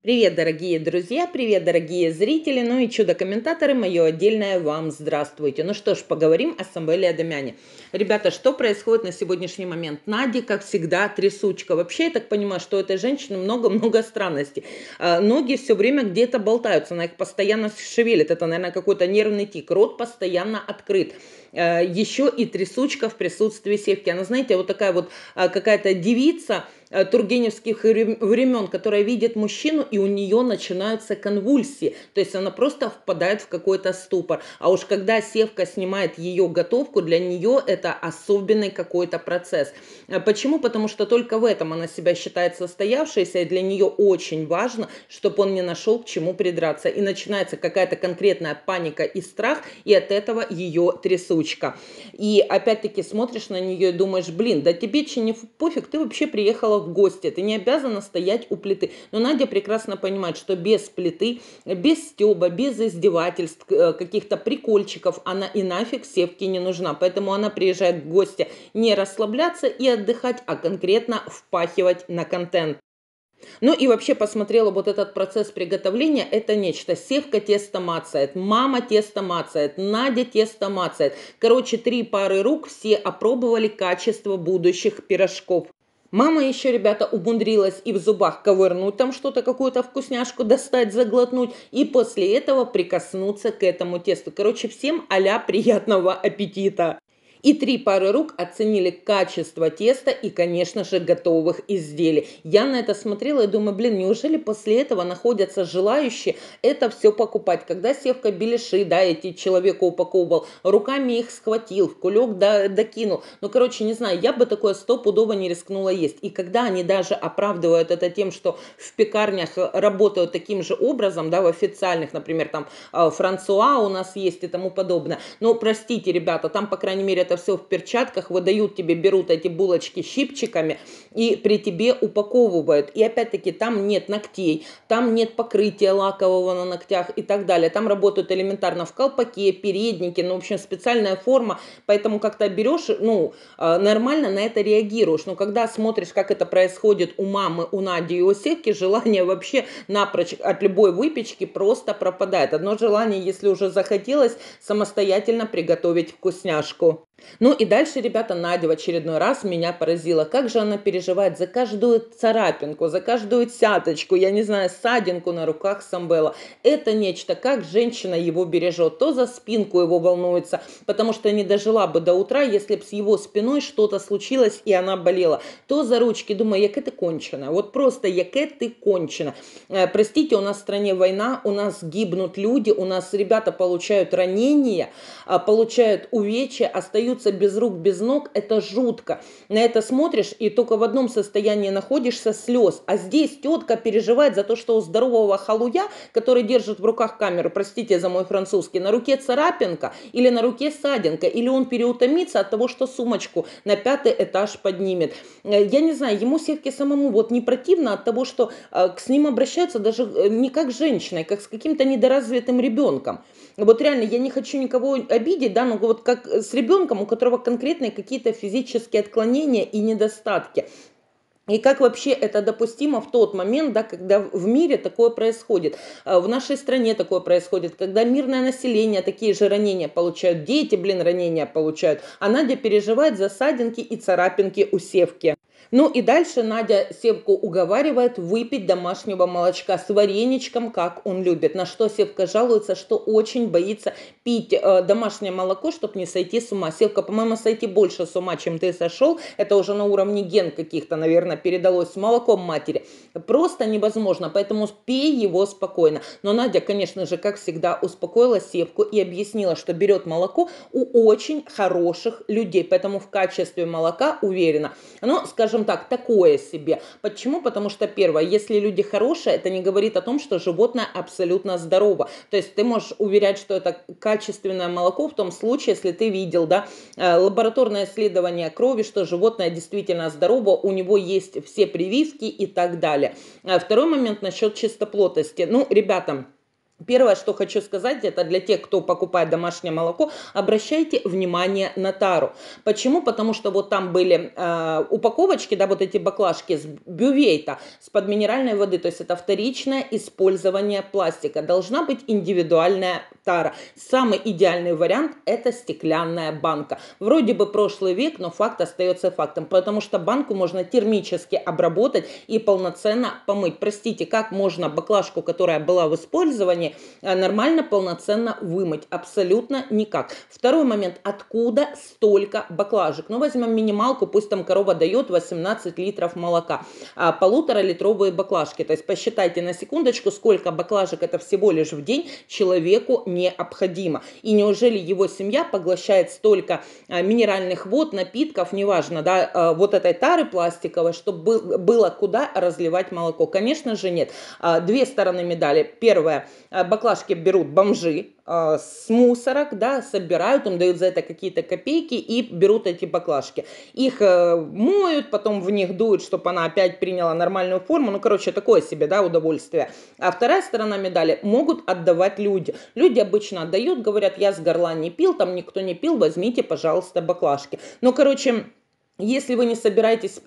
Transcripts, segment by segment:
Привет, дорогие друзья, привет, дорогие зрители, ну и чудо-комментаторы, мое отдельное вам здравствуйте. Ну что ж, поговорим о Самвеле Адамяне. Ребята, что происходит на сегодняшний момент? Надя, как всегда, трясучка. Вообще, я так понимаю, что у этой женщины много-много странностей. А, ноги все время где-то болтаются, она их постоянно шевелит. Это, наверное, какой-то нервный тик. Рот постоянно открыт. А, еще и трясучка в присутствии Севки. Она, знаете, вот такая вот а, какая-то девица, Э, тургеневских времен, которая видит мужчину, и у нее начинаются конвульсии. То есть она просто впадает в какой-то ступор. А уж когда Севка снимает ее готовку, для нее это особенный какой-то процесс. Э, почему? Потому что только в этом она себя считает состоявшейся, и для нее очень важно, чтобы он не нашел к чему придраться. И начинается какая-то конкретная паника и страх, и от этого ее трясучка. И опять-таки смотришь на нее и думаешь, блин, да тебе че не пофиг, ты вообще приехала в гости, ты не обязана стоять у плиты. Но Надя прекрасно понимает, что без плиты, без стеба, без издевательств, э, каких-то прикольчиков она и нафиг Севке не нужна. Поэтому она приезжает в гости не расслабляться и отдыхать, а конкретно впахивать на контент. Ну и вообще посмотрела вот этот процесс приготовления, это нечто. Севка тесто мацает, мама тесто мацает, Надя тесто мацает. Короче, три пары рук все опробовали качество будущих пирожков. Мама еще, ребята, умудрилась и в зубах ковырнуть там что-то, какую-то вкусняшку достать, заглотнуть, и после этого прикоснуться к этому тесту. Короче, всем а приятного аппетита! И три пары рук оценили качество теста и, конечно же, готовых изделий. Я на это смотрела и думаю, блин, неужели после этого находятся желающие это все покупать? Когда Севка Беляши, да, эти человека упаковывал, руками их схватил, в кулек да, докинул. Ну, короче, не знаю, я бы такое стопудово не рискнула есть. И когда они даже оправдывают это тем, что в пекарнях работают таким же образом, да, в официальных, например, там а, Франсуа у нас есть и тому подобное. Но, простите, ребята, там, по крайней мере, это все в перчатках, выдают тебе, берут эти булочки щипчиками и при тебе упаковывают. И опять-таки там нет ногтей, там нет покрытия лакового на ногтях и так далее. Там работают элементарно в колпаке, переднике, ну, в общем, специальная форма, поэтому как-то берешь, ну, а, нормально на это реагируешь. Но когда смотришь, как это происходит у мамы, у Нади и у Сетки, желание вообще напрочь от любой выпечки просто пропадает. Одно желание, если уже захотелось, самостоятельно приготовить вкусняшку. Ну и дальше, ребята, Надя в очередной раз меня поразила. Как же она переживает за каждую царапинку, за каждую цяточку, я не знаю, садинку на руках Самвела. Это нечто, как женщина его бережет. То за спинку его волнуется, потому что не дожила бы до утра, если бы с его спиной что-то случилось и она болела. То за ручки, думаю, яке ты кончена. Вот просто яке ты кончена. Э, простите, у нас в стране война, у нас гибнут люди, у нас ребята получают ранения, а, получают увечья, остаются остаются без рук, без ног, это жутко. На это смотришь и только в одном состоянии находишься слез. А здесь тетка переживает за то, что у здорового халуя, который держит в руках камеру, простите за мой французский, на руке царапинка или на руке садинка, или он переутомится от того, что сумочку на пятый этаж поднимет. Э, я не знаю, ему все-таки самому вот не противно от того, что э, с ним обращаются даже э, не как с женщиной, как с каким-то недоразвитым ребенком. Вот реально, я не хочу никого обидеть, да, но вот как с ребенком, у которого конкретные какие-то физические отклонения и недостатки. И как вообще это допустимо в тот момент, да, когда в мире такое происходит, а, в нашей стране такое происходит, когда мирное население такие же ранения получают, дети, блин, ранения получают, а Надя переживает за садинки и царапинки у севки. Ну и дальше Надя Севку уговаривает выпить домашнего молочка с вареничком, как он любит. На что Севка жалуется, что очень боится пить э, домашнее молоко, чтобы не сойти с ума. Севка, по-моему, сойти больше с ума, чем ты сошел. Это уже на уровне ген каких-то, наверное, передалось с молоком матери. Просто невозможно, поэтому пей его спокойно. Но Надя, конечно же, как всегда, успокоила Севку и объяснила, что берет молоко у очень хороших людей. Поэтому в качестве молока уверена. Но, скажем, скажем так, такое себе. Почему? Потому что, первое, если люди хорошие, это не говорит о том, что животное абсолютно здорово. То есть ты можешь уверять, что это качественное молоко в том случае, если ты видел, да, э, лабораторное исследование крови, что животное действительно здорово, у него есть все прививки и так далее. А второй момент насчет чистоплотности. Ну, ребята, Первое, что хочу сказать, это для тех, кто покупает домашнее молоко, обращайте внимание на тару. Почему? Потому что вот там были э, упаковочки, да, вот эти баклажки с бювейта, с под минеральной воды, то есть это вторичное использование пластика. Должна быть индивидуальная тара. Самый идеальный вариант – это стеклянная банка. Вроде бы прошлый век, но факт остается фактом, потому что банку можно термически обработать и полноценно помыть. Простите, как можно баклажку, которая была в использовании, Э, нормально, полноценно вымыть. Абсолютно никак. Второй момент. Откуда столько баклажек? Ну, возьмем минималку, пусть там корова дает 18 литров молока. А, полутора литровые баклажки. То есть посчитайте на секундочку, сколько баклажек это всего лишь в день человеку необходимо. И неужели его семья поглощает столько а, минеральных вод, напитков, неважно, да, а, вот этой тары пластиковой, чтобы было куда разливать молоко? Конечно же нет. А, две стороны медали. Первое баклажки берут бомжи с мусорок, да, собирают, им дают за это какие-то копейки и берут эти баклажки. Их э, моют, потом в них дуют, чтобы она опять приняла нормальную форму. Ну, короче, такое себе, да, удовольствие. А вторая сторона медали могут отдавать люди. Люди обычно отдают, говорят, я с горла не пил, там никто не пил, возьмите, пожалуйста, баклажки. Ну, короче, если вы не собираетесь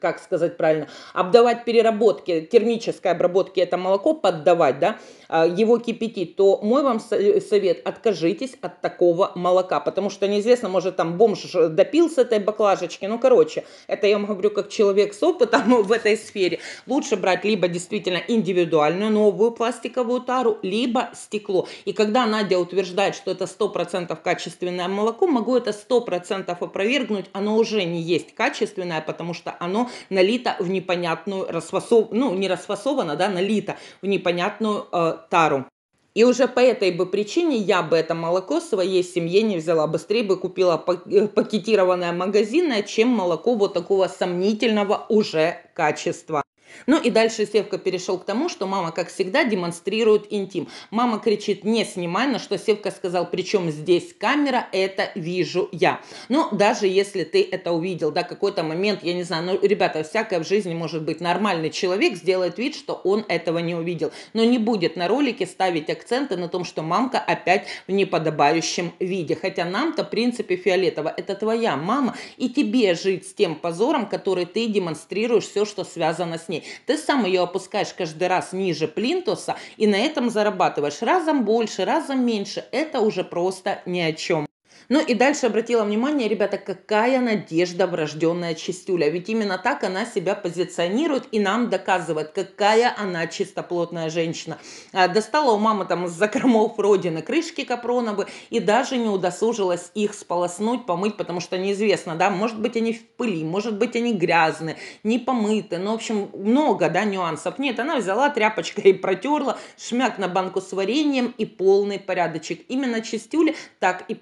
как сказать правильно, обдавать переработке, термической обработке это молоко, поддавать, да, а, его кипятить, то мой вам совет, откажитесь от такого молока, потому что неизвестно, может там бомж допил с этой баклажечки, ну, короче, это я вам говорю как человек с опытом в этой сфере, лучше брать либо действительно индивидуальную новую пластиковую тару, либо стекло. И когда Надя утверждает, что это 100% качественное молоко, могу это 100% опровергнуть, оно уже не есть качественное, потому что оно налито в непонятную, расфасов... ну, не расфасовано, да, налито в непонятную э, тару. И уже по этой бы причине я бы это молоко своей семье не взяла. Быстрее бы купила э, пакетированное магазинное, чем молоко вот такого сомнительного уже качества. Ну и дальше Севка перешел к тому, что мама, как всегда, демонстрирует интим. Мама кричит, не снимай, на что Севка сказал, причем здесь камера, это вижу я. Ну, даже если ты это увидел, да, какой-то момент, я не знаю, ну, ребята, всякое в жизни может быть. Нормальный человек сделает вид, что он этого не увидел. Но не будет на ролике ставить акценты на том, что мамка опять в неподобающем виде. Хотя нам-то, в принципе, фиолетово. Это твоя мама, и тебе жить с тем позором, который ты демонстрируешь все, что связано с ней. Ты сам ее опускаешь каждый раз ниже плинтуса и на этом зарабатываешь разом больше, разом меньше. Это уже просто ни о чем. Ну и дальше обратила внимание, ребята, какая надежда врожденная Чистюля. Ведь именно так она себя позиционирует и нам доказывает, какая она чистоплотная женщина. А, достала у мамы там из закромов родины крышки капроновы и даже не удосужилась их сполоснуть, помыть, потому что неизвестно, да, может быть они в пыли, может быть они грязные, не помыты, ну, в общем, много, да, нюансов. Нет, она взяла тряпочкой и протерла, шмяк на банку с вареньем и полный порядочек. Именно Чистюли так и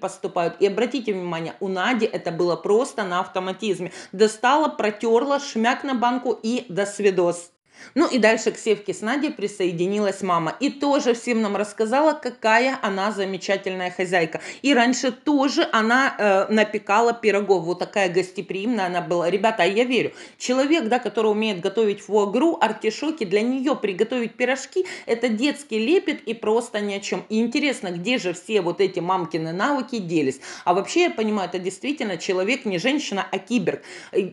поступают. И обратите внимание, у Нади это было просто на автоматизме. Достала, протерла, шмяк на банку и до свидос. Ну и дальше к Севке с Надей присоединилась мама. И тоже всем нам рассказала, какая она замечательная хозяйка. И раньше тоже она э, напекала пирогов. Вот такая гостеприимная она была. Ребята, а я верю. Человек, да, который умеет готовить фуагру, артишоки, для нее приготовить пирожки, это детский лепет и просто ни о чем. И интересно, где же все вот эти мамкины навыки делись. А вообще, я понимаю, это действительно человек не женщина, а киберг.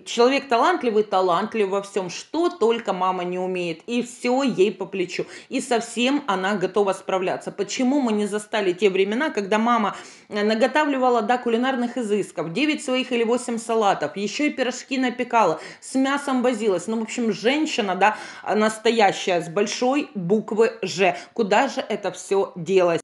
Человек талантливый, талантлив во всем, что только мама не умеет, и все ей по плечу. И совсем она готова справляться. Почему мы не застали те времена, когда мама э, наготавливала до кулинарных изысков, 9 своих или 8 салатов, еще и пирожки напекала, с мясом возилась. Ну, в общем, женщина, да, настоящая, с большой буквы «Ж». Куда же это все делось?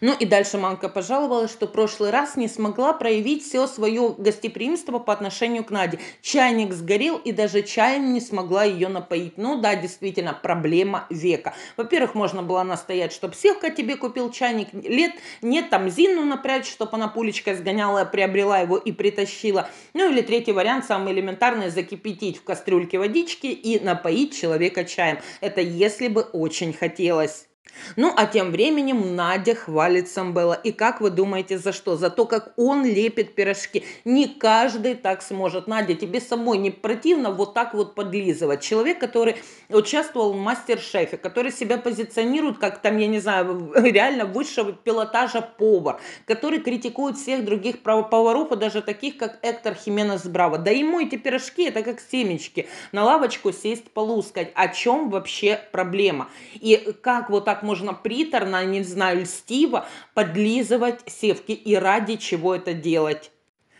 Ну и дальше мамка пожаловалась, что прошлый раз не смогла проявить все свое гостеприимство по отношению к Наде. Чайник сгорел, и даже чаем не смогла ее напоить. Ну да, действительно, проблема века. Во-первых, можно было настоять, чтобы Севка тебе купил чайник. Лет нет, там Зину напрячь, чтобы она пулечкой сгоняла, приобрела его и притащила. Ну или третий вариант, самый элементарный, закипятить в кастрюльке водички и напоить человека чаем. Это если бы очень хотелось. Ну, а тем временем Надя хвалит Самбела. И как вы думаете, за что? За то, как он лепит пирожки. Не каждый так сможет. Надя, тебе самой не противно вот так вот подлизывать? Человек, который участвовал в мастер-шефе, который себя позиционирует как там, я не знаю, реально высшего пилотажа повар, который критикует всех других поваров, и даже таких, как Эктор Хименес Браво. Да ему эти пирожки, это как семечки. На лавочку сесть полускать. О чем вообще проблема? И как вот так можно приторно, не знаю, льстиво подлизывать севки и ради чего это делать.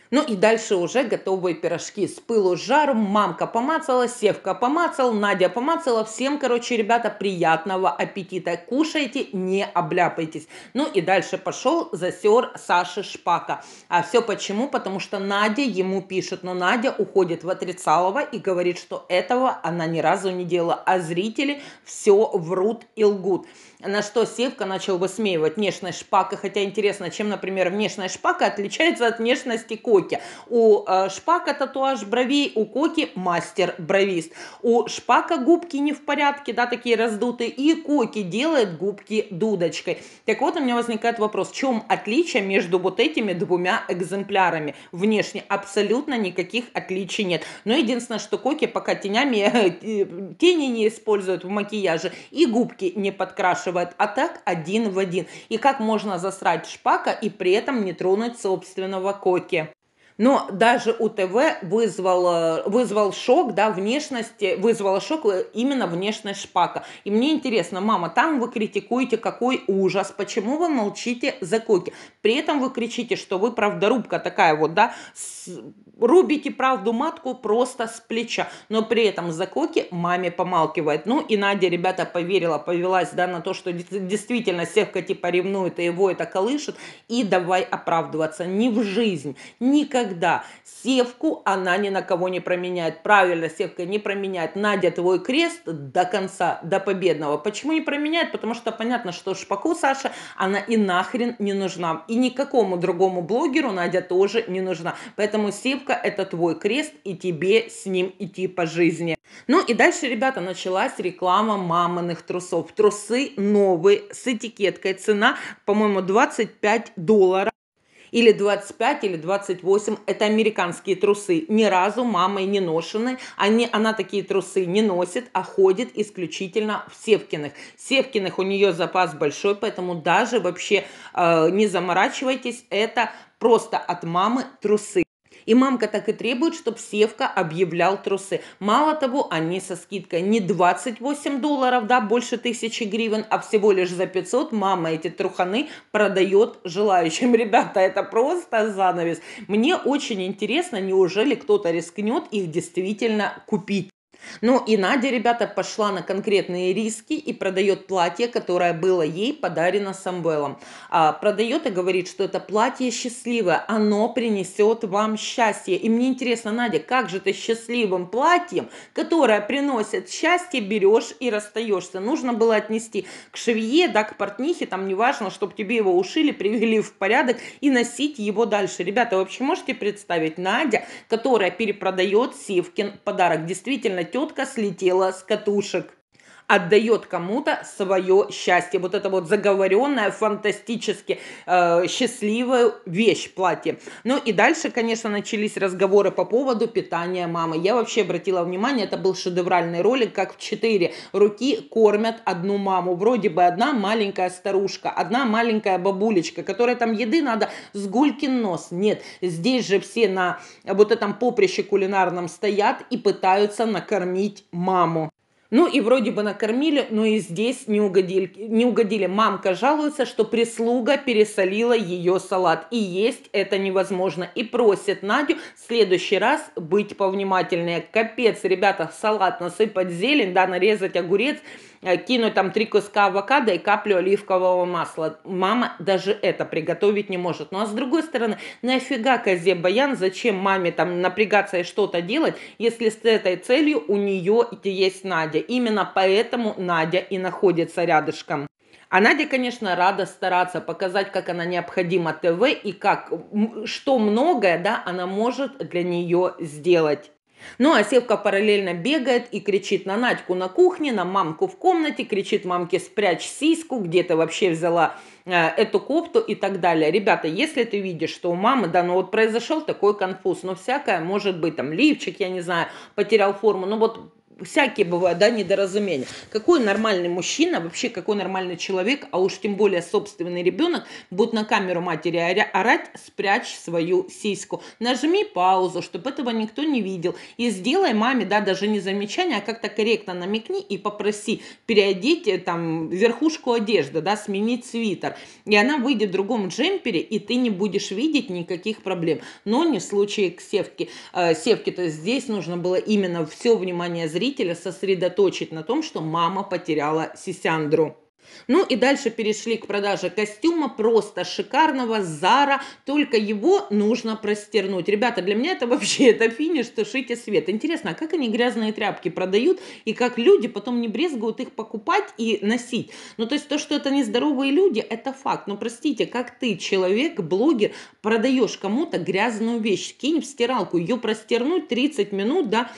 Ну и дальше уже готовые пирожки с пылу с жаром. Мамка помацала, Севка помацал, Надя помацала. Всем, короче, ребята, приятного аппетита. Кушайте, не обляпайтесь. Ну и дальше пошел засер Саши Шпака. А все почему? Потому что Надя ему пишет, но Надя уходит в отрицалово и говорит, что этого она ни разу не делала. А зрители все врут и лгут. На что Севка начал высмеивать внешность Шпака, хотя интересно, чем, например, внешность Шпака отличается от внешности Коки. У э, Шпака татуаж бровей, у Коки мастер-бровист. У Шпака губки не в порядке, да, такие раздутые, и Коки делает губки дудочкой. Так вот, у меня возникает вопрос, в чем отличие между вот этими двумя экземплярами? Внешне абсолютно никаких отличий нет. Но единственное, что Коки пока тенями, э, тени не используют в макияже и губки не подкрашивают спрашивает, а так один в один. И как можно засрать шпака и при этом не тронуть собственного коки? Но даже у ТВ вызвал, э, вызвал шок, да, внешности, вызвал шок э, именно внешность Шпака. И мне интересно, мама, там вы критикуете, какой ужас, почему вы молчите за Коки? При этом вы кричите, что вы правдорубка такая вот, да, с, рубите правду матку просто с плеча, но при этом за Коки маме помалкивает. Ну и Надя, ребята, поверила, повелась, да, на то, что действительно Севка типа ревнует и его это колышет, и давай оправдываться. Ни в жизнь, никогда никогда севку она ни на кого не променяет. Правильно, севка не променяет. Надя твой крест до конца, до победного. Почему не променяет? Потому что понятно, что Шпаку Саша, она и нахрен не нужна. И никакому другому блогеру Надя тоже не нужна. Поэтому севка это твой крест, и тебе с ним идти по жизни. Ну и дальше, ребята, началась реклама маминых трусов. Трусы новые, с этикеткой. Цена, по-моему, 25 долларов или 25, или 28. Это американские трусы. Ни разу мамой не ношены. Они, она такие трусы не носит, а ходит исключительно в Севкиных. Севкиных у нее запас большой, поэтому даже вообще э, не заморачивайтесь. Это просто от мамы трусы. И мамка так и требует, чтобы Севка объявлял трусы. Мало того, они со скидкой не 28 долларов, да, больше тысячи гривен, а всего лишь за 500 мама эти труханы продает желающим. Ребята, это просто занавес. Мне очень интересно, неужели кто-то рискнет их действительно купить. Ну и Надя, ребята, пошла на конкретные риски и продает платье, которое было ей подарено Самвелом. А, продает и говорит, что это платье счастливое, оно принесет вам счастье. И мне интересно, Надя, как же ты счастливым платьем, которое приносит счастье, берешь и расстаешься? Нужно было отнести к швее, да, к портнихе, там неважно, чтобы тебе его ушили, привели в порядок и носить его дальше. Ребята, вы вообще можете представить Надя, которая перепродает Сивкин подарок? Действительно, тетка слетела с катушек отдает кому-то свое счастье. Вот это вот заговоренная, фантастически э, счастливая вещь, платье. Ну и дальше, конечно, начались разговоры по поводу питания мамы. Я вообще обратила внимание, это был шедевральный ролик, как в четыре руки кормят одну маму. Вроде бы одна маленькая старушка, одна маленькая бабулечка, которая там еды надо с гулькин нос. Нет, здесь же все на вот этом поприще кулинарном стоят и пытаются накормить маму. Ну и вроде бы накормили, но и здесь не угодили. Не угодили. Мамка жалуется, что прислуга пересолила ее салат. И есть это невозможно. И просит Надю в следующий раз быть повнимательнее. Капец, ребята, салат насыпать зелень, да, нарезать огурец – Э, кинуть там три куска авокадо и каплю оливкового масла. Мама даже это приготовить не может. Ну а с другой стороны, нафига козе баян, зачем маме там напрягаться и что-то делать, если с этой целью у нее есть Надя. Именно поэтому Надя и находится рядышком. А Надя, конечно, рада стараться показать, как она необходима ТВ и как, что многое, да, она может для нее сделать. Ну, а Севка параллельно бегает и кричит на Надьку на кухне, на мамку в комнате, кричит мамке спрячь сиську, где ты вообще взяла э, эту кофту и так далее. Ребята, если ты видишь, что у мамы, да, ну вот произошел такой конфуз, ну всякое может быть, там лифчик, я не знаю, потерял форму, ну вот всякие бывают, да, недоразумения. Какой нормальный мужчина, вообще какой нормальный человек, а уж тем более собственный ребенок, будет на камеру матери орать, спрячь свою сиську. Нажми паузу, чтобы этого никто не видел. И сделай маме, да, даже не замечание, а как-то корректно намекни и попроси переодеть э, там верхушку одежды, да, сменить свитер. И она выйдет в другом джемпере, и ты не будешь видеть никаких проблем. Но не в случае к севке. Э, севке, то есть здесь нужно было именно все внимание зрителя зрителя сосредоточить на том, что мама потеряла Сисяндру. Ну и дальше перешли к продаже костюма, просто шикарного, Зара, только его нужно простернуть. Ребята, для меня это вообще, это финиш, тушите свет. Интересно, а как они грязные тряпки продают, и как люди потом не брезгуют их покупать и носить? Ну то есть то, что это нездоровые люди, это факт. Но простите, как ты, человек, блогер, продаешь кому-то грязную вещь, кинь в стиралку, ее простернуть 30 минут, да,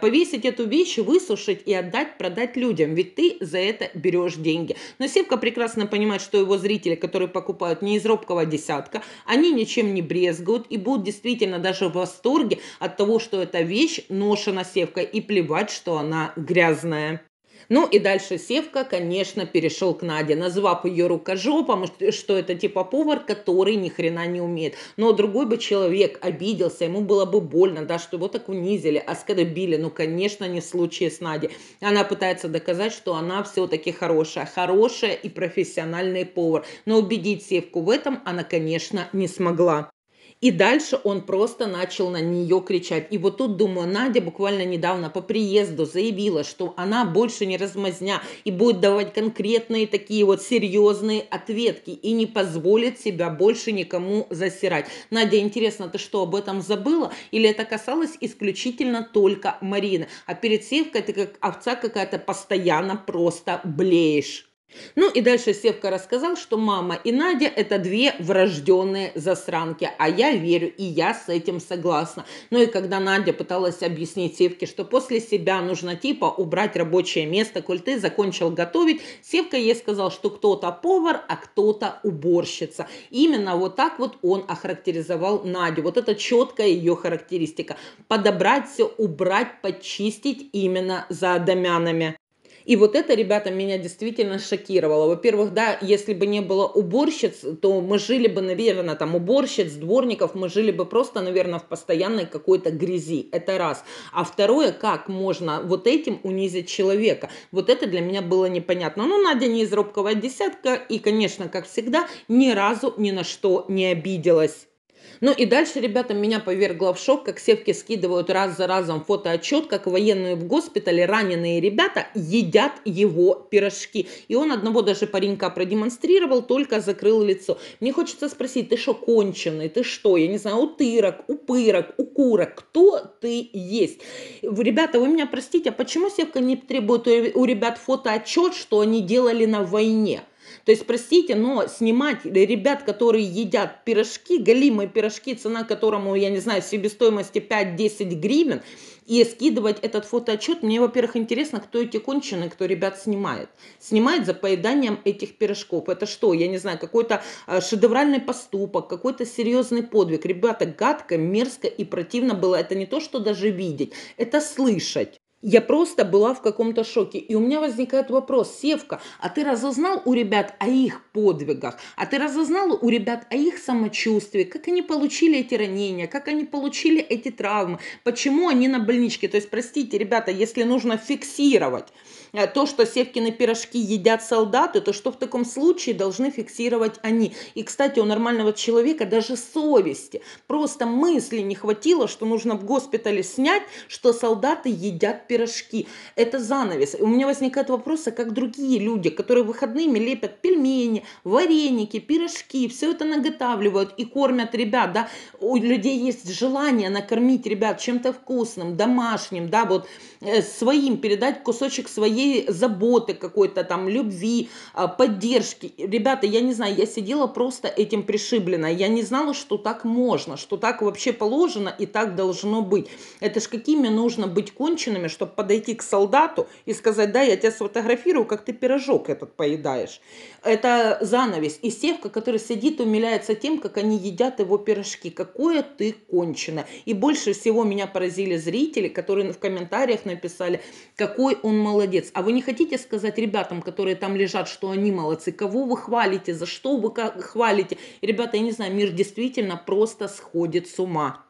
повесить эту вещь, высушить и отдать, продать людям, ведь ты за это берешь деньги. Но Севка прекрасно понимает, что его зрители, которые покупают не из робкого десятка, они ничем не брезгуют и будут действительно даже в восторге от того, что эта вещь ношена Севкой и плевать, что она грязная. Ну и дальше Севка, конечно, перешел к Наде, назвав ее рукожопом, что это типа повар, который ни хрена не умеет. Но другой бы человек обиделся, ему было бы больно, да, что его так унизили, оскорбили. Ну, конечно, не в случае с Надей. Она пытается доказать, что она все-таки хорошая, хорошая и профессиональный повар. Но убедить Севку в этом она, конечно, не смогла. И дальше он просто начал на нее кричать. И вот тут, думаю, Надя буквально недавно по приезду заявила, что она больше не размазня и будет давать конкретные такие вот серьезные ответки и не позволит себя больше никому засирать. Надя, интересно, ты что, об этом забыла? Или это касалось исключительно только Марины? А перед Севкой ты как овца какая-то постоянно просто блеешь. Ну и дальше Севка рассказал, что мама и Надя это две врожденные засранки, а я верю, и я с этим согласна. Ну и когда Надя пыталась объяснить Севке, что после себя нужно типа убрать рабочее место, коль ты закончил готовить, Севка ей сказал, что кто-то повар, а кто-то уборщица. Именно вот так вот он охарактеризовал Надю. Вот это четкая ее характеристика. Подобрать все, убрать, почистить именно за адамянами. И вот это, ребята, меня действительно шокировало. Во-первых, да, если бы не было уборщиц, то мы жили бы, наверное, там уборщиц, дворников, мы жили бы просто, наверное, в постоянной какой-то грязи. Это раз. А второе, как можно вот этим унизить человека? Вот это для меня было непонятно. Ну, Надя не из робкого десятка и, конечно, как всегда, ни разу ни на что не обиделась. Ну и дальше, ребята, меня повергло в шок, как севки скидывают раз за разом фотоотчет, как военные в госпитале раненые ребята едят его пирожки. И он одного даже паренька продемонстрировал, только закрыл лицо. Мне хочется спросить, ты что, конченый? Ты что, я не знаю, утырок, упырок, укурок? Кто ты есть? Ребята, вы меня простите, а почему Севка не требует у ребят фотоотчет, что они делали на войне? То есть, простите, но снимать ребят, которые едят пирожки, галимые пирожки, цена которому, я не знаю, себестоимости 5-10 гривен, и скидывать этот фотоотчет, мне, во-первых, интересно, кто эти конченые, кто ребят снимает. Снимает за поеданием этих пирожков. Это что, я не знаю, какой-то а, шедевральный поступок, какой-то серьезный подвиг. Ребята, гадко, мерзко и противно было. Это не то, что даже видеть, это слышать. Я просто была в каком-то шоке. И у меня возникает вопрос, Севка, а ты разузнал у ребят о их подвигах? А ты разузнал у ребят о их самочувствии? Как они получили эти ранения? Как они получили эти травмы? Почему они на больничке? То есть, простите, ребята, если нужно фиксировать то, что Севкины пирожки едят солдаты, то что в таком случае должны фиксировать они. И, кстати, у нормального человека даже совести, просто мысли не хватило, что нужно в госпитале снять, что солдаты едят пирожки. Это занавес. И у меня возникает вопрос, а как другие люди, которые выходными лепят пельмени, вареники, пирожки, все это наготавливают и кормят ребят, да, у людей есть желание накормить ребят чем-то вкусным, домашним, да, вот э, своим, передать кусочек своей своей заботы какой-то там, любви, а, поддержки. Ребята, я не знаю, я сидела просто этим пришибленной. Я не знала, что так можно, что так вообще положено и так должно быть. Это ж какими нужно быть конченными, чтобы подойти к солдату и сказать, да, я тебя сфотографирую, как ты пирожок этот поедаешь. Это занавес. И Севка, который сидит, умиляется тем, как они едят его пирожки. Какое ты кончено. И больше всего меня поразили зрители, которые в комментариях написали, какой он молодец. А вы не хотите сказать ребятам, которые там лежат, что они молодцы? Кого вы хвалите? За что вы хвалите? ребята, я не знаю, мир действительно просто сходит с ума.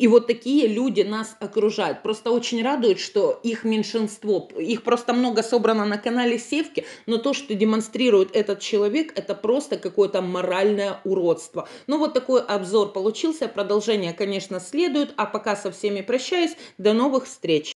И вот такие люди нас окружают. Просто очень радует, что их меньшинство, их просто много собрано на канале Севки, но то, что демонстрирует этот человек, это просто какое-то моральное уродство. Ну вот такой обзор получился. Продолжение, конечно, следует. А пока со всеми прощаюсь. До новых встреч.